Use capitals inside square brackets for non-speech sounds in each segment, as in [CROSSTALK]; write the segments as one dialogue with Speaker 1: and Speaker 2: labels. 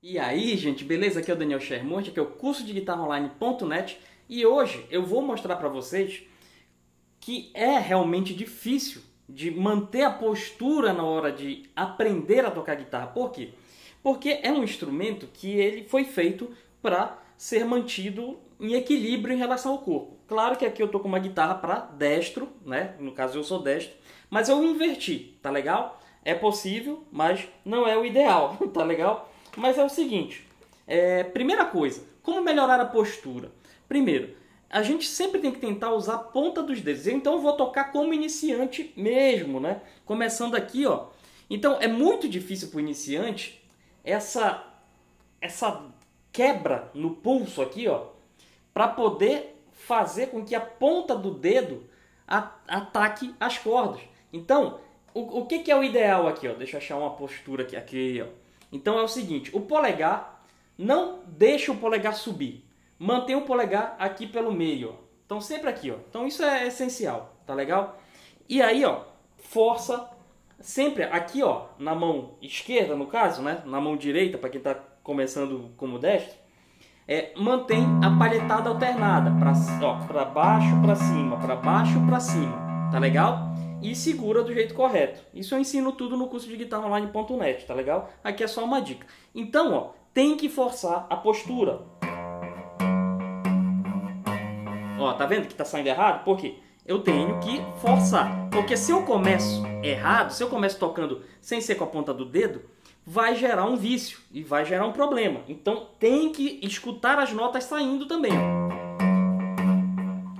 Speaker 1: E aí, gente, beleza? Aqui é o Daniel Shermonte, aqui é o curso de guitarra online.net e hoje eu vou mostrar para vocês que é realmente difícil de manter a postura na hora de aprender a tocar guitarra. Por quê? Porque é um instrumento que ele foi feito para ser mantido em equilíbrio em relação ao corpo. Claro que aqui eu tô com uma guitarra para destro, né? No caso eu sou destro, mas eu inverti, tá legal? É possível, mas não é o ideal, [LAUGHS] tá legal? Mas é o seguinte, é, primeira coisa, como melhorar a postura? Primeiro, a gente sempre tem que tentar usar a ponta dos dedos. Então eu vou tocar como iniciante mesmo, né? Começando aqui, ó. Então é muito difícil para o iniciante essa essa quebra no pulso aqui, ó, para poder fazer com que a ponta do dedo ataque as cordas. Então, o, o que, que é o ideal aqui, ó? Deixa eu achar uma postura aqui, aqui, ó. Então é o seguinte, o polegar, não deixa o polegar subir. Mantém o polegar aqui pelo meio, ó. Então sempre aqui, ó. Então isso é essencial, tá legal? E aí, ó, força sempre aqui, ó, na mão esquerda, no caso, né? Na mão direita, para quem está começando como destro, é, mantém a palhetada alternada, para baixo, para cima, para baixo, para cima, tá legal? E segura do jeito correto. Isso eu ensino tudo no curso de guitarra online.net, tá legal? Aqui é só uma dica. Então, ó, tem que forçar a postura. Ó, tá vendo que tá saindo errado? Por quê? Eu tenho que forçar. Porque se eu começo errado, se eu começo tocando sem ser com a ponta do dedo, vai gerar um vício e vai gerar um problema. Então tem que escutar as notas saindo também.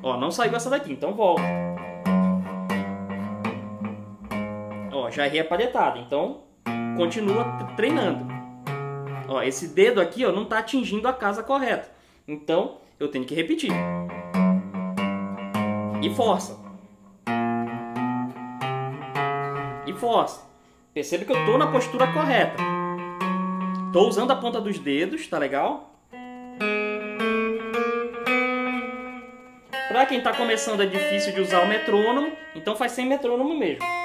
Speaker 1: Ó, não saiu essa daqui, então volta. Já errei a palhetada, então continua treinando. Ó, esse dedo aqui ó, não está atingindo a casa correta. Então eu tenho que repetir. E força. E força. Percebe que eu estou na postura correta. Estou usando a ponta dos dedos, tá legal? Para quem está começando é difícil de usar o metrônomo, então faz sem metrônomo mesmo.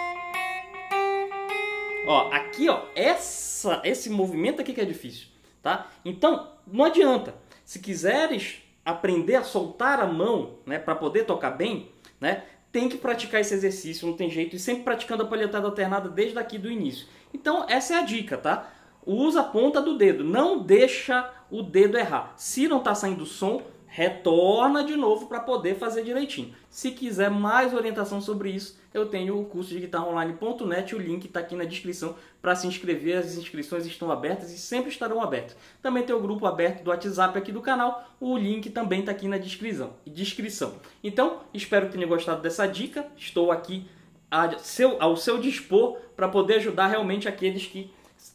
Speaker 1: Ó, aqui, ó, essa, esse movimento aqui que é difícil, tá? Então, não adianta. Se quiseres aprender a soltar a mão, né, para poder tocar bem, né, tem que praticar esse exercício, não tem jeito, e sempre praticando a palhetada alternada desde aqui do início. Então, essa é a dica, tá? Usa a ponta do dedo, não deixa o dedo errar. Se não está saindo som, retorna de novo para poder fazer direitinho. Se quiser mais orientação sobre isso, eu tenho o curso de guitarraonline.net, o link está aqui na descrição para se inscrever. As inscrições estão abertas e sempre estarão abertas. Também tem o grupo aberto do WhatsApp aqui do canal, o link também está aqui na descrição. descrição. Então, espero que tenha gostado dessa dica. Estou aqui seu, ao seu dispor para poder ajudar realmente aqueles que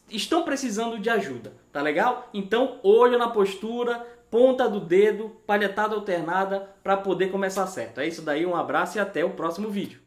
Speaker 1: estão precisando de ajuda, tá legal? Então, olho na postura, ponta do dedo, palhetada alternada para poder começar certo. É isso daí, um abraço e até o próximo vídeo.